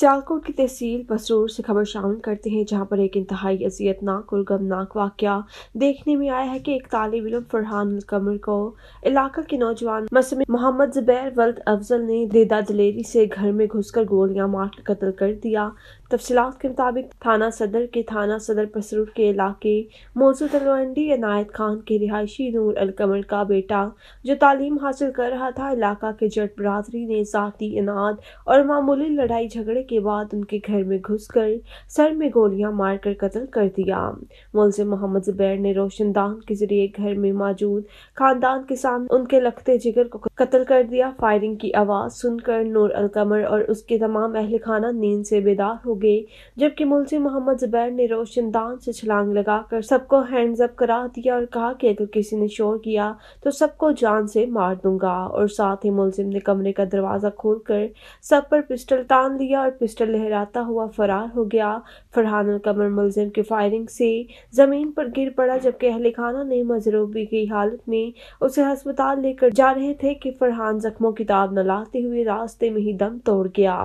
सियालकोट की तहसील बसरूर से खबर शामिल करते हैं, जहाँ पर एक इंतहाई अजियतनाक और गमनाक वाक़ देखने में आया है कि एक तालब इलम फरहान कमर को इलाका के नौजवान मसमी मोहम्मद जुबैर वल्द अफजल ने देदा दलेरी से घर में घुसकर गोलियाँ मार कत्ल कर दिया। तफसीत के मुताबिक थाना सदर के थाना सदर पसरूर के इलाके मौजूद तलवंडी अनायत खान के रिहायशी नूर अल कमर का बेटा, जो तालीम हासिल कर रहा था, इलाका के जट बरदरी ने ज़ाती इनाद और मामूली लड़ाई झगड़े के बाद उनके घर में घुसकर सर में गोलियाँ मारकर कत्ल कर दिया। मुलजिम मोहम्मद जुबैर ने रोशनदान के ज़रिए घर में मौजूद खानदान के सामने उनके लखते जिगर को कत्ल कर दिया। फायरिंग की आवाज़ सुनकर नूर अल कमर और उसके तमाम अहल खाना नींद से बेदार हो गए, जबकि मुलजिम मोहम्मद जुबैर ने रोशनदान से छलांग लगाकर सबको हैंड्स करा दिया और कहा कि अगर किसी ने शोर किया तो सबको जान से मार दूँगा। और साथ ही मुलजिम ने कमरे का दरवाज़ा खोलकर सब पर पिस्टल तान लिया और पिस्टल लहराता हुआ फरार हो गया। फरहान कमर मुलजिम की फायरिंग से ज़मीन पर गिर पड़ा, जबकि अहल खाना ने मजरूबी की हालत में उसे अस्पताल लेकर जा रहे थे कि फरहान जख्मों की ताब न लाते हुए रास्ते में ही दम तोड़ गया।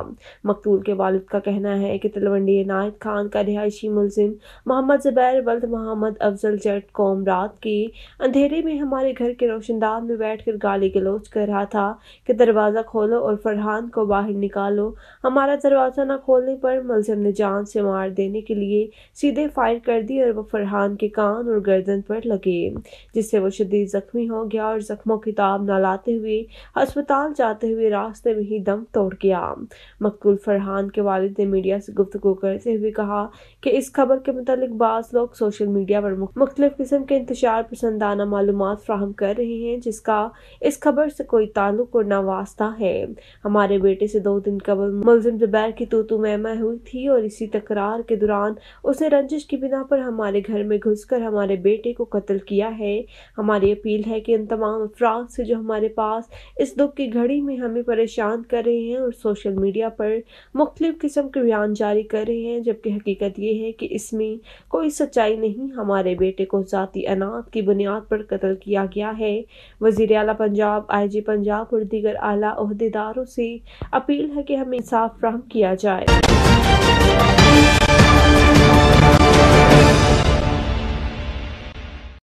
मकतूल के वालिद का कहना है कि तलवंडी इनायत खान का रिहायशी मुलजिम मोहम्मद जुबैर वल्द मोहम्मद अफजल जट कौम रात के अंधेरे में हमारे घर के रोशनदान में बैठकर गाली गलोच कर रहा था कि दरवाज़ा खोलो और फरहान को बाहर निकालो। हमारा दरवाज़ा न खोलने पर मुलजिम ने जान से मार देने के लिए सीधे फायर कर दी और वह फरहान के कान और गर्दन पर लगे, जिससे वो शदीद जख्मी हो गया और जख्मों की ताब न लाते हुए अस्पताल जाते हुए रास्ते में ही दम तोड़ गया। मकतूल फरहान के वालिद ने मीडिया से गुफ्तु करते हुए कहा कि इस खबर के मुतालिक बाज़ लोग सोशल मीडिया पर मुख्तलिफ़ किस्म के इंतज़ार पसंदाना मालूम फ्राहम कर रहे हैं, जिसका इस खबर से कोई ताल्लुक और ना वास्ता है। हमारे बेटे से दो दिन कबल मुलजिम जुबैर की तू तू मैमा हुई थी और इसी तकरार के दौरान उसने रंजिश की बिना पर हमारे घर में घुसकर हमारे बेटे को कत्ल किया है। हमारी अपील है कि इन तमाम अफराद से जो हमारे पास इस दुख की घड़ी में हमें परेशान कर रहे हैं और सोशल मीडिया पर मुख्तलिफ़ किस्म के बयान जारी कर रहे हैं, जबकि हकीकत ये है कि इसमें कोई सच्चाई नहीं, हमारे बेटे को ज़ाती अनाथ की बुनियाद पर कत्ल किया गया है। वज़ीर अला पंजाब आई जी पंजाब और दीगर आला अहदेदारों से अपील है कि हमें इंसाफ फ्राहम किया जाए।